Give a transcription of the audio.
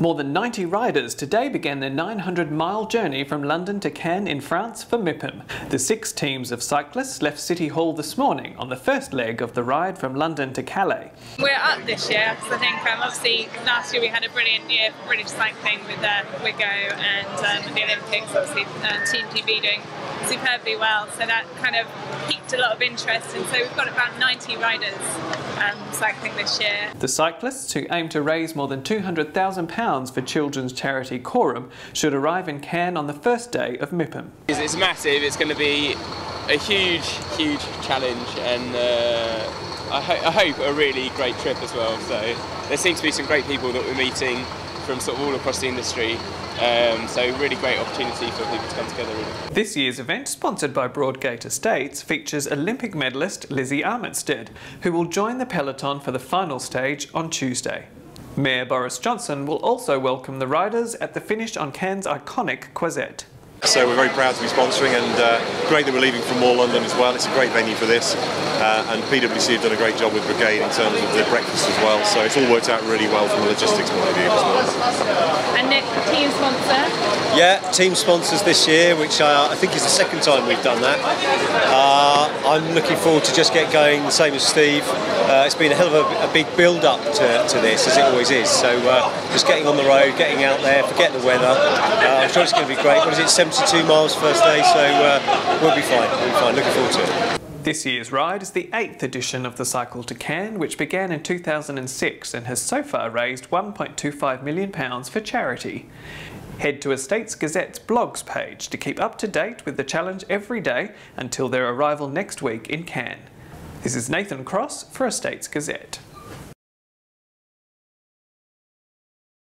More than 90 riders today began their 900 mile journey from London to Cannes in France for MIPIM. The six teams of cyclists left City Hall this morning on the first leg of the ride from London to Calais. We're up this year because I think um, obviously last year we had a brilliant year for British cycling with uh, Wiggo and um, the Olympics, obviously uh, Team GB doing superbly well, so that kind of piqued a lot of interest and so we've got about 90 riders um, cycling this year. The cyclists, who aim to raise more than £200,000 for children's charity Coram, should arrive in Cannes on the first day of MIPIM. It's, it's massive, it's going to be a huge, huge challenge and uh, I, ho I hope a really great trip as well. So there seems to be some great people that we're meeting from sort of all across the industry. Um, so really great opportunity for people to come together. Really. This year's event, sponsored by Broadgate Estates, features Olympic medalist Lizzie Armitstead, who will join the peloton for the final stage on Tuesday. Mayor Boris Johnson will also welcome the riders at the finish on Cannes' iconic Croisette. So we're very proud to be sponsoring and uh, great that we're leaving from More London as well. It's a great venue for this uh, and PwC have done a great job with Brigade in terms of the breakfast as well. So it's all worked out really well from a logistics point of view as well. And Nick, team sponsor? Yeah, team sponsors this year, which uh, I think is the second time we've done that. Uh, I'm looking forward to just get going, the same as Steve. Uh, it's been a hell of a, a big build up to, to, this, as it always is. So uh, just getting on the road, getting out there, forget the weather. Uh, I'm sure it's going to be great. What is it, 72 miles first day? So uh, we'll be fine. We'll be fine. Looking forward to it. This year's ride is the eighth edition of the Cycle to Cannes, which began in 2006 and has so far raised £1.25 million for charity. Head to Estates Gazette's blogs page to keep up to date with the challenge every day until their arrival next week in Cannes. This is Nathan Cross for Estates Gazette.